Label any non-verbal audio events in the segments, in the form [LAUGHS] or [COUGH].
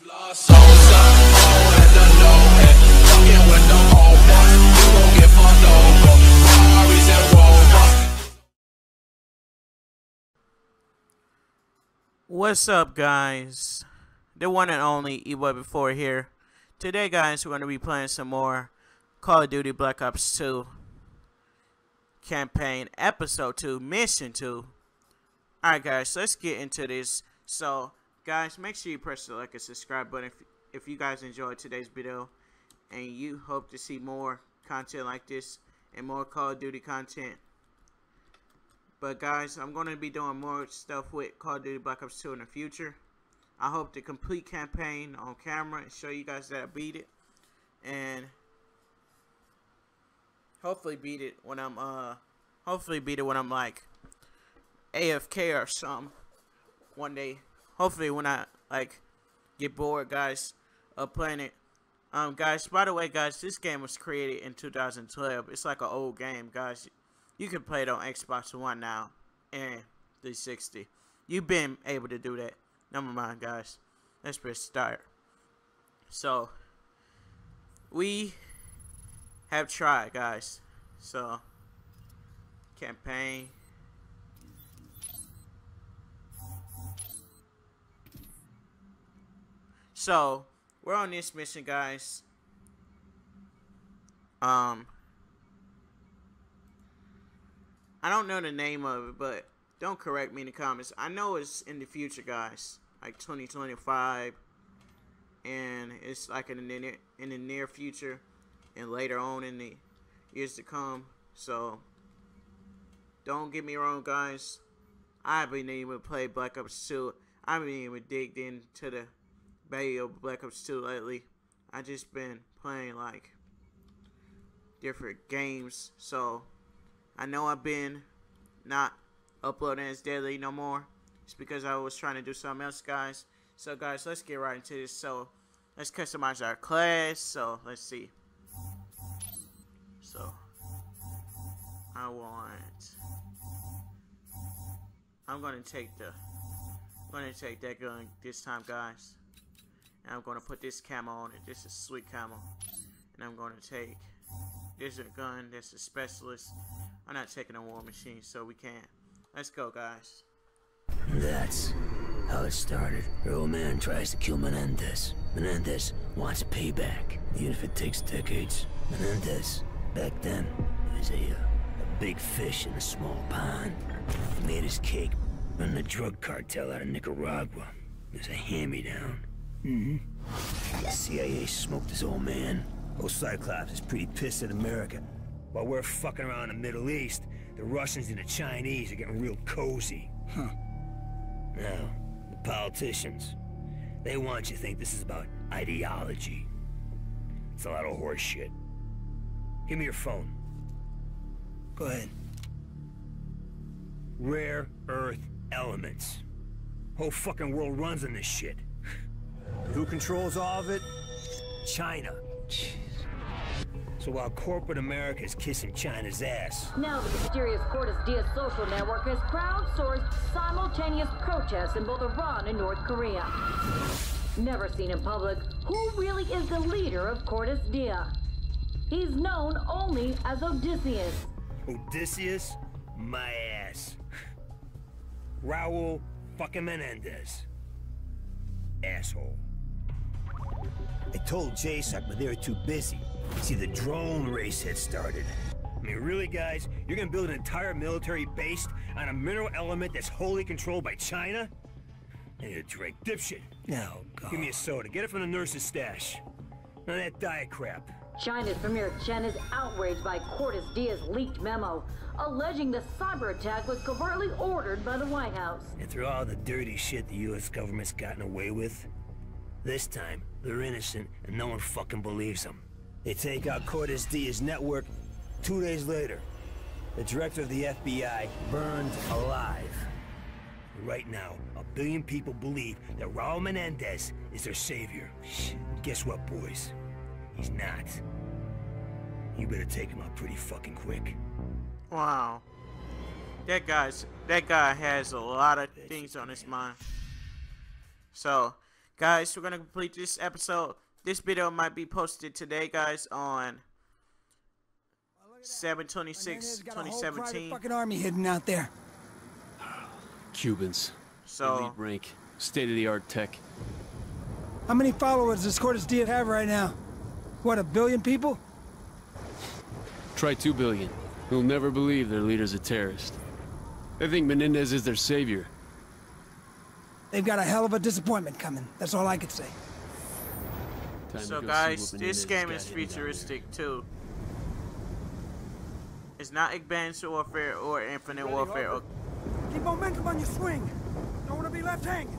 What's up, guys? The one and only Ewa before here. Today, guys, we're going to be playing some more Call of Duty Black Ops 2 campaign, episode 2, mission 2. Alright, guys, let's get into this. So, guys, make sure you press the like and subscribe button if, if you guys enjoyed today's video and you hope to see more content like this and more Call of Duty content. But guys, I'm going to be doing more stuff with Call of Duty Black Ops 2 in the future. I hope to complete campaign on camera and show you guys that I beat it. And hopefully beat it when I'm uh hopefully beat it when I'm like AFK or something one day. Hopefully when I like get bored guys of playing it. Um guys, by the way guys, this game was created in 2012. It's like an old game, guys. You can play it on Xbox One now and 360. You've been able to do that. Never mind guys. Let's press start. So we have tried, guys. So, campaign. So, we're on this mission, guys. Um, I don't know the name of it, but don't correct me in the comments. I know it's in the future, guys, like 2025, and it's like in the near, in the near future and later on in the years to come. So don't get me wrong, guys. I haven't even played Black Ops 2. I haven't even digged into the bay of Black Ops 2 lately. I just been playing like different games. So I know I've been not uploading as daily no more. It's because I was trying to do something else, guys. So guys, let's get right into this. So let's customize our class. So let's see. So I want I'm gonna take the I'm gonna take that gun this time guys. And I'm gonna put this camo on it. This is sweet camo. And I'm gonna take this is a gun, that's a specialist. I'm not taking a war machine, so we can't. Let's go guys. That's how it started. Her old man tries to kill Menendez. Menendez wants payback, even if it takes decades. Menendez Back then, was a, uh, a big fish in a small pond. He made his cake running the drug cartel out of Nicaragua. It was a hand-me-down. Mm-hmm. The CIA smoked his old man. Old Cyclops is pretty pissed at America. While we're fucking around in the Middle East, the Russians and the Chinese are getting real cozy. Huh. Now, the politicians, they want you to think this is about ideology. It's a lot of horse shit. Give me your phone. Go ahead. Rare earth elements. Whole fucking world runs on this shit. Who controls all of it? China. Jeez. So while corporate America is kissing China's ass, Now the mysterious Cordis Die social network has crowdsourced simultaneous protests in both Iran and North Korea. Never seen in public, who really is the leader of Cordis Die? He's known only as Odysseus. Odysseus, my ass. [LAUGHS] Raul fucking Menendez. Asshole. I told JSOC, but they were too busy. See, the drone race had started. I mean, really, guys? You're gonna build an entire military based on a mineral element that's wholly controlled by China? I need a drink. Dipshit. No, God. Give me a soda. Get it from the nurse's stash. None of that diet crap. China's Premier Chen is outraged by Cordis Die's leaked memo, alleging the cyber attack was covertly ordered by the White House. And through all the dirty shit the US government's gotten away with, this time, they're innocent and no one fucking believes them. They take out Cordis Die's network two days later. The director of the FBI burned alive. Right now, a billion people believe that Raul Menendez is their savior. Guess what, boys? He's not. You better take him out pretty fucking quick. Wow. That guy's that guy has a lot of things on his mind. So, guys, we're gonna complete this episode. This video might be posted today, guys, on 726 got a whole private 2017. fucking army hidden out there. Cubans. So Elite rank. State-of-the-art tech. How many followers does Cordis Die have right now? What, a billion people? Try two billion. They'll never believe their leader's a terrorist. They think Menendez is their savior. They've got a hell of a disappointment coming. That's all I could say. Time So guys, this game is hidden down there. futuristic too. It's not Advanced Warfare or Infinite Warfare. Or, Keep momentum on your swing. Don't want to be left hanging.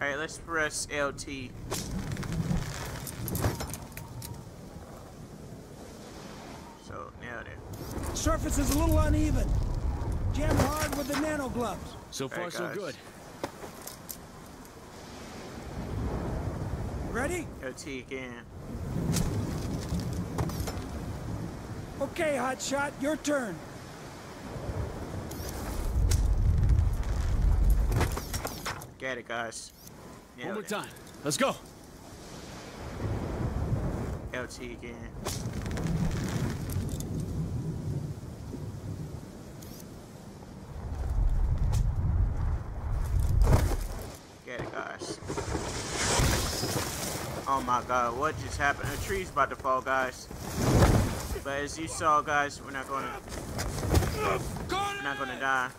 Alright, let's press LT. So, now there. Surface is a little uneven. Jam hard with the nano gloves. So far, Alright, so good. Ready? LT again. Okay, hotshot, your turn. Get it, guys. One more it. time. Let's go. LT again. Get it, guys. Oh my god, what just happened? A tree's about to fall, guys. But as you saw, guys, we're not gonna... We're not gonna die.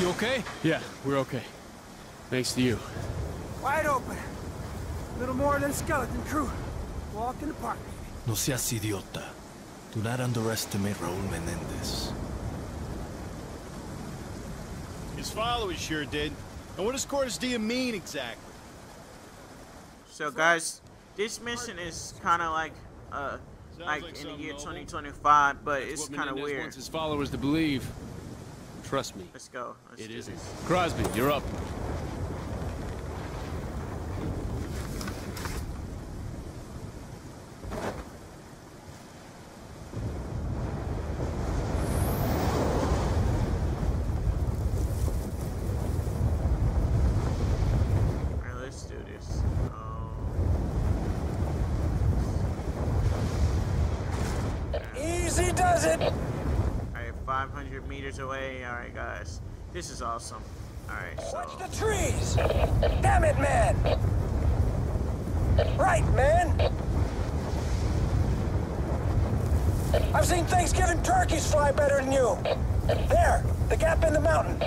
You okay? Yeah, we're okay. Thanks to you. Wide open. Little more than skeleton crew. Walk in the park. No seas idiota. Do not underestimate Raul Menendez. His followers sure did. And what does Cordis Die mean exactly? So, guys, this mission is kind of like, uh, like, like in the something year noble. 2025, but That's it's kind of Menendez weird. wants his followers to believe. Trust me, Let's go. Let's it do isn't. this. Crosby, you're up. Alright, let's do this. Oh. Easy does it. Alright, 500 meters away. Alright, guys. This is awesome. Alright, so. Watch the trees. Damn it, man. Right, man. I've seen Thanksgiving turkeys fly better than you. There, the gap in the mountain.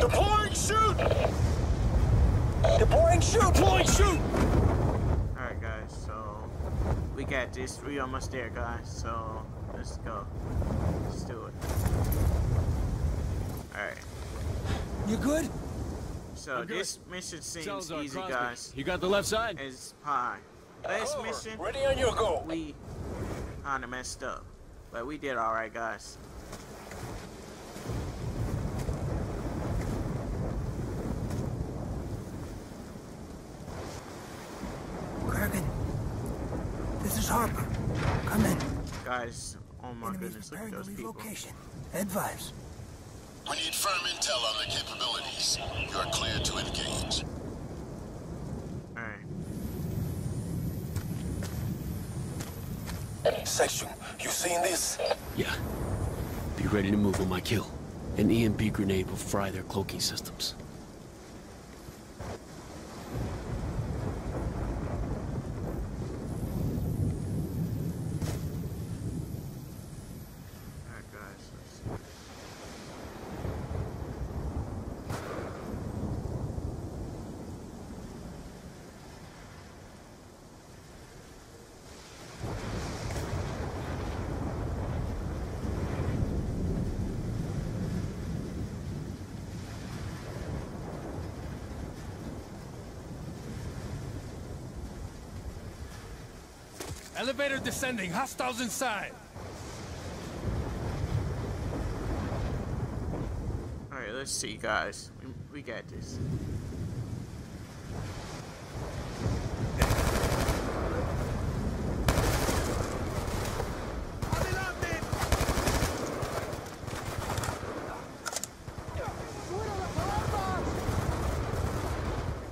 Deploying chute! Deploying chute. Deploying chute! Alright, guys, so. We got this. We almost there, guys. So, let's go. Let's do it. Alright. You good? So, good. this mission seems Salazar, easy, Crosby. guys. You got the left side? As pie. Last mission, Ready on your go. we kinda messed up. But we did alright, guys. Kraken, this is Harper. Come in. Guys, oh my Enemies goodness, look at preparing those to leave people. location. Advise. We need firm intel on their capabilities. You are clear to engage. Alright. Section, you seen this? Yeah. Be ready to move on my kill. An EMP grenade will fry their cloaking systems. Alright, guys. Let's... Elevator descending. Hostiles inside. Alright, let's see, guys. We, we got this.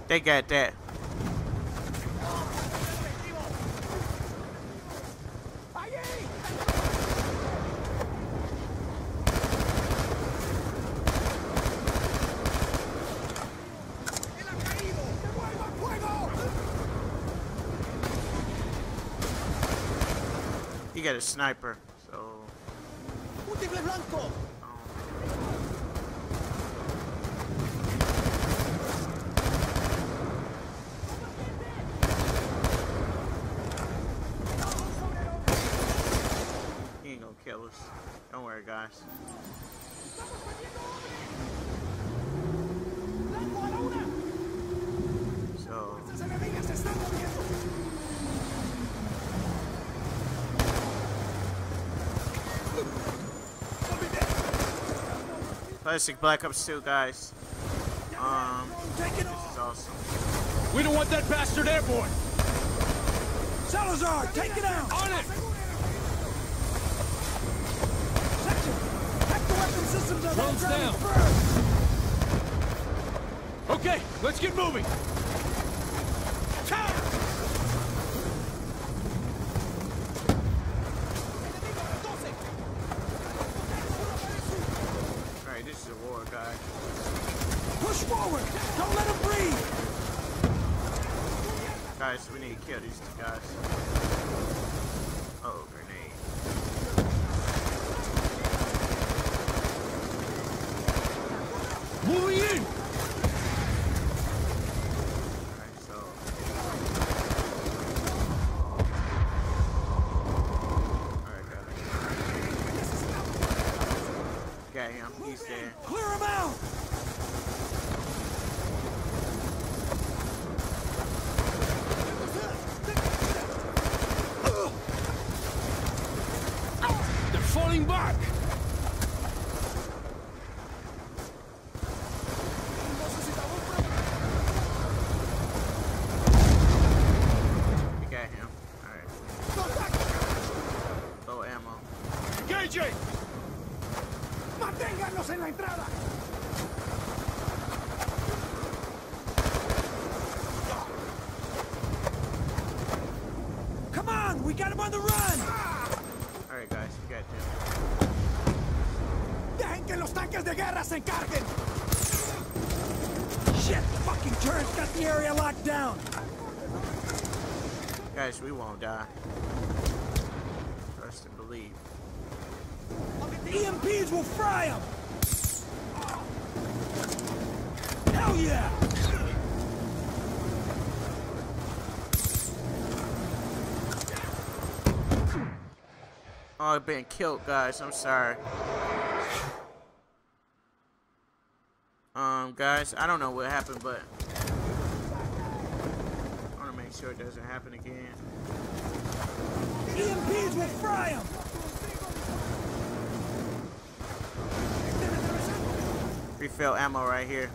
They got that. He got sniper, so he ain't gonna kill us. Don't worry, guys. So Classic Black Ops 2, guys. Um, this is awesome. We don't want that bastard airborne! Salazar, take it out. On it! Section, check the weapon systems of Drones that down. first. Okay, let's get moving! Alright, this is guys. Push forward. Don't let him breathe. Guys, we need to kill these two guys. Oh, grenade. Moving in! Alright, so. Alright, got it. Got him. He's there. Clear him out. They're falling back! We got him. Alright. Low ammo. Engaging! Manténganos en la entrada. Come on, we got him on the run. Alright, guys, we got him. Dejen que los tanques de guerra se encarguen. Shit, the fucking turrets got the area locked down. Guys, we won't die. Trust and believe. The EMPs will fry them. Hell yeah. Oh, I've been killed, guys. I'm sorry. Um, guys, I don't know what happened, but I want to make sure it doesn't happen again. EMPs will fry them. Refill ammo right here.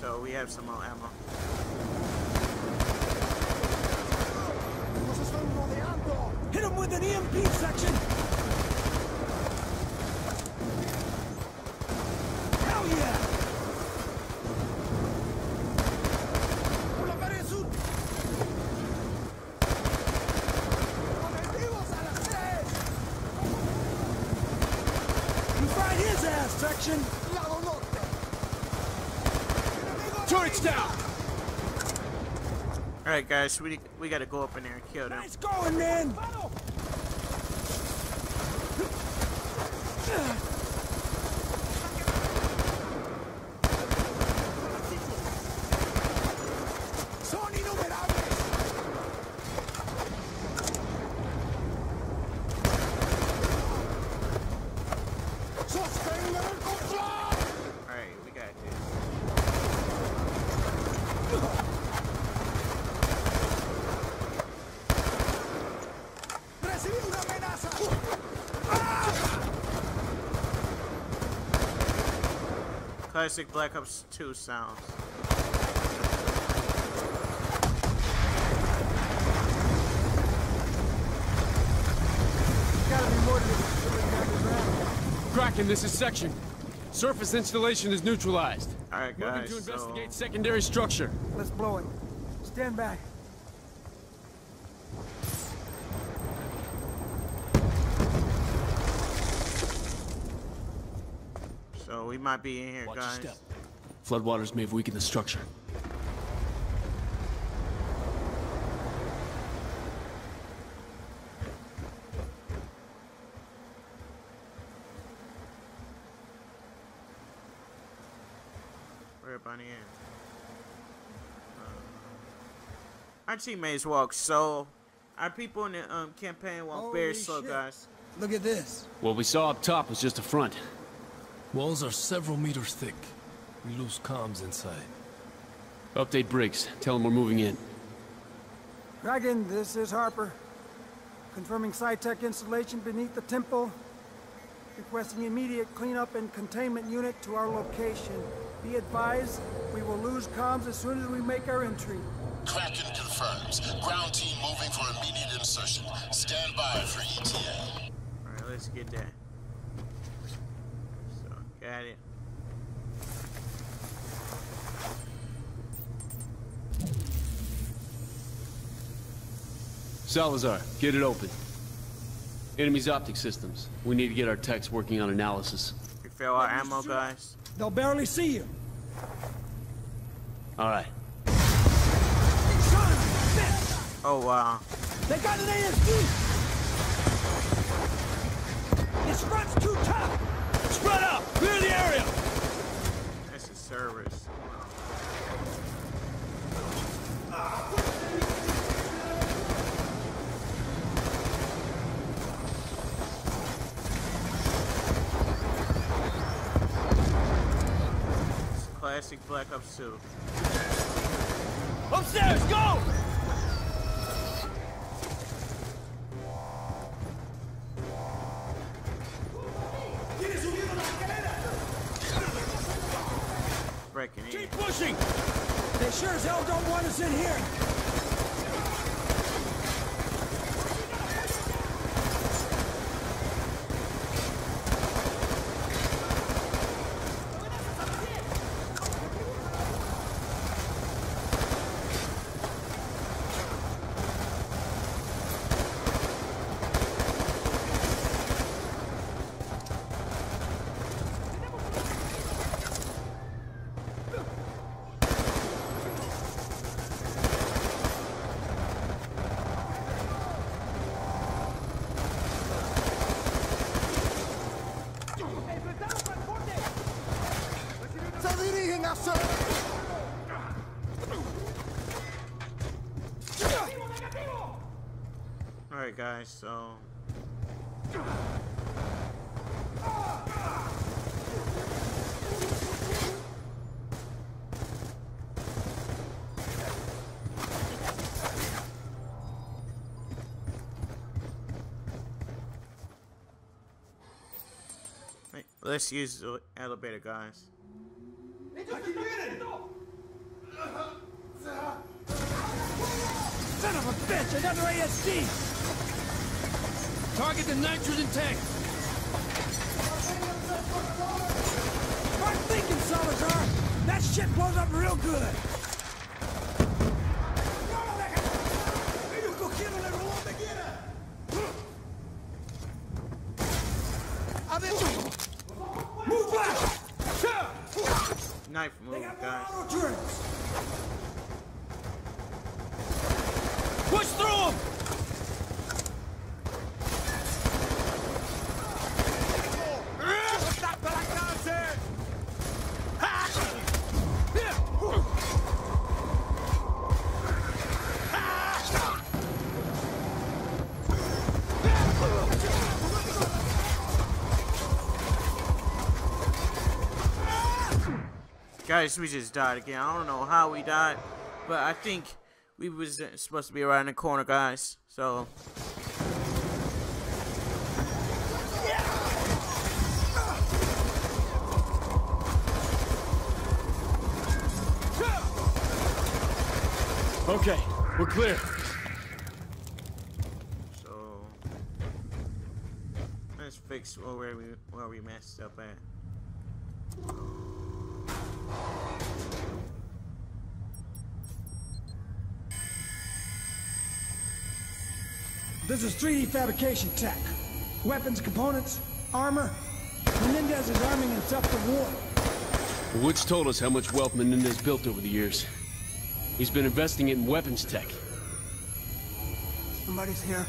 So we have some more ammo. With an EMP section. Hell yeah. You fried his ass, section. Turrets down! All right, guys, we we gotta go up in there and kill them. Nice going, man. [LAUGHS] Son innumerables. Sostengan el control. All right, we got this. Recibí una amenaza. Classic Black Ops 2 sounds. Kraken, this is section. Surface installation is neutralized. Alright, Moving guys. to So, investigate secondary structure. Let's blow it. Stand back. so we might be in here, Watch guys. step. Floodwaters may have weakened the structure. Where up on the end? Uh, our teammates walk so. Our people in the um, campaign walk very slow, shit. guys. Look at this. What we saw up top was just a front. Walls are several meters thick. We lose comms inside. Update Briggs. Tell him we're moving in. Dragon, this is Harper. Confirming SciTech installation beneath the temple. Requesting immediate cleanup and containment unit to our location. Be advised, we will lose comms as soon as we make our entry. Kraken confirms. Ground team moving for immediate insertion. Stand by for ETA. Alright, let's get that. So, got it. Salazar, get it open. Enemy's optic systems. We need to get our techs working on analysis. Refill our ammo, guys. They'll barely see you. All right. Son of a bitch! Oh, wow. They got an ASD! This front's too tough! Spread out! Clear the area! That's the servers. It's Classic Black Ops 2. Upstairs, go! Breaking in. Keep pushing! They sure as hell don't want us in here! Alright, so. Let's use the elevator, guys. Son of a bitch! Another ASD! Target the nitrogen tank! Start thinking, Salazar! That shit blows up real good! guys, we just died again. I don't know how we died, but I think we was supposed to be around the corner, guys. So. Okay, we're clear. So let's fix where we where we messed up at. This is 3D fabrication tech. Weapons, components, armor. Menendez is arming himself for war. Woods told us how much wealth Menendez built over the years. He's been investing it in weapons tech. Somebody's here.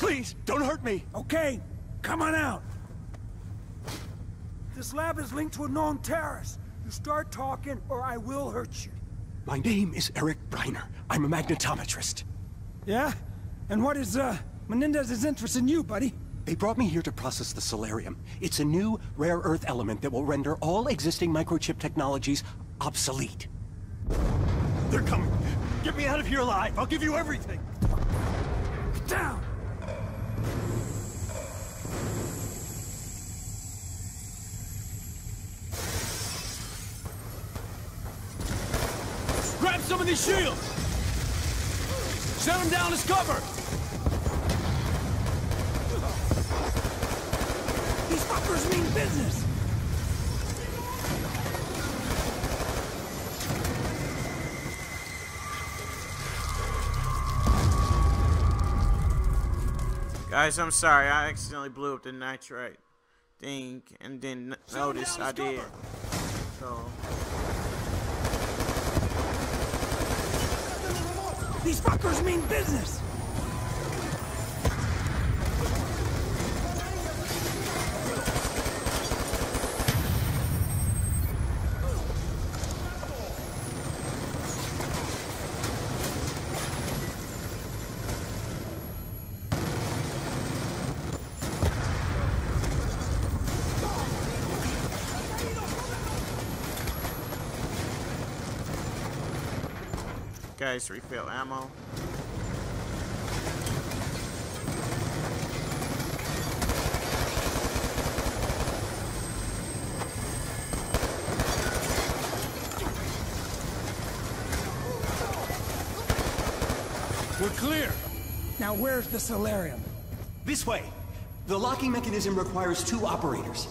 Please, don't hurt me! Okay, come on out. This lab is linked to a known terrorist. You start talking or I will hurt you. My name is Eric Breiner. I'm a magnetometrist. Yeah? And what is, uh, Menendez's interest in you, buddy? They brought me here to process the Celerium. It's a new, rare earth element that will render all existing microchip technologies obsolete. They're coming. Get me out of here alive. I'll give you everything. Down! Grab some of these shields! Set them down as cover! These fuckers mean business! Guys, I'm sorry. I accidentally blew up the nitrite thing and didn't notice I did. So, These fuckers mean business! Guys, refill ammo. We're clear! Now where's the Celerium? This way. The locking mechanism requires two operators.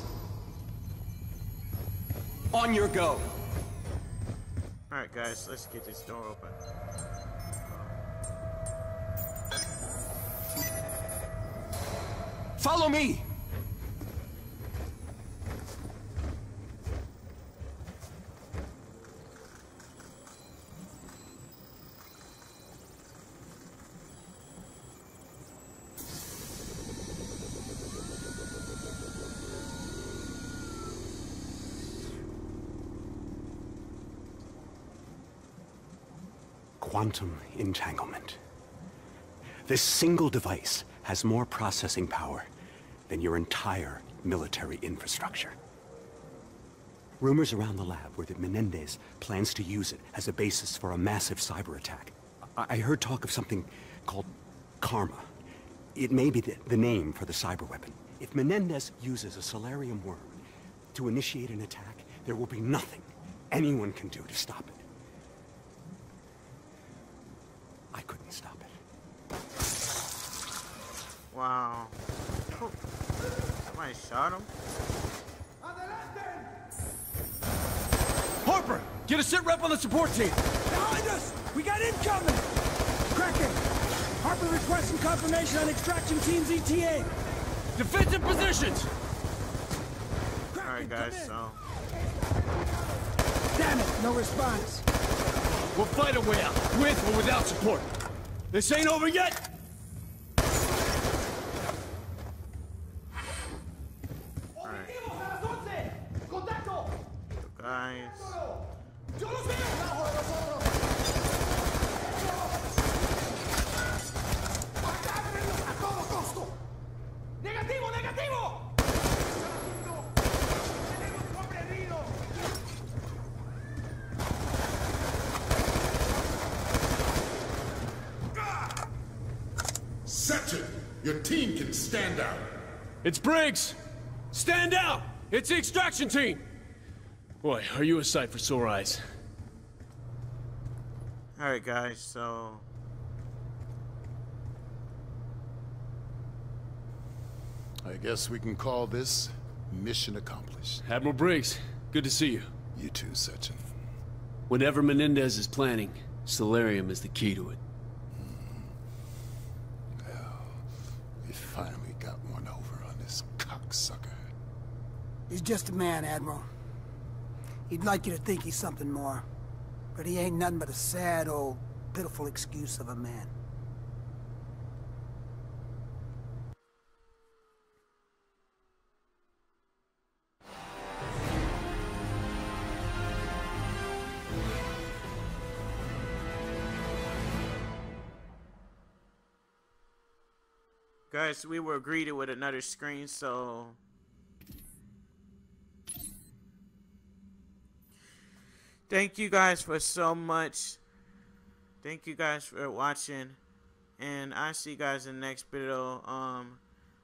On your go. Alright, guys, let's get this door open. Follow me! Quantum entanglement. This single device has more processing power than your entire military infrastructure. Rumors around the lab were that Menendez plans to use it as a basis for a massive cyber attack. I, I heard talk of something called Karma. It may be the, the name for the cyber weapon. If Menendez uses a Celerium worm to initiate an attack, there will be nothing anyone can do to stop it. I couldn't stop it. Wow. Somebody shot him? Harper! Get a sit rep on the support team! Behind us! We got incoming! Kraken! Harper requesting confirmation on extraction team's ETA! Defensive positions! Alright, guys, so. Damn it, no response. We'll fight a way out, with or without support. This ain't over yet! Guys. ¡Negativo, negativo! Your team can stand out. It's Briggs! Stand out! It's the extraction team! Boy, are you a sight for sore eyes. Alright, guys, so. I guess we can call this mission accomplished. Admiral Briggs, good to see you. You too, Section. Whatever Menendez is planning, Celerium is the key to it. We finally got one over on this cocksucker. He's just a man, Admiral. He'd like you to think he's something more. But he ain't nothing but a sad old, pitiful excuse of a man. Guys, we were greeted with another screen, so thank you guys for so much. Thank you guys for watching, and I see you guys in the next video. Um,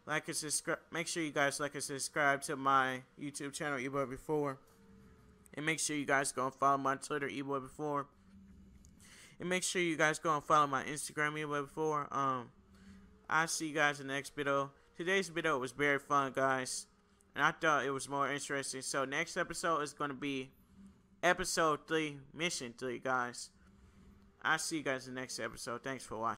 like and subscribe. Make sure you guys like and subscribe to my YouTube channel, Eboy Before, and make sure you guys go and follow my Twitter, Eboy Before, and make sure you guys go and follow my Instagram, Eboy Before. Um. I'll see you guys in the next video. Today's video was very fun, guys. And I thought it was more interesting. So, next episode is going to be episode 3, mission 3, guys. I'll see you guys in the next episode. Thanks for watching.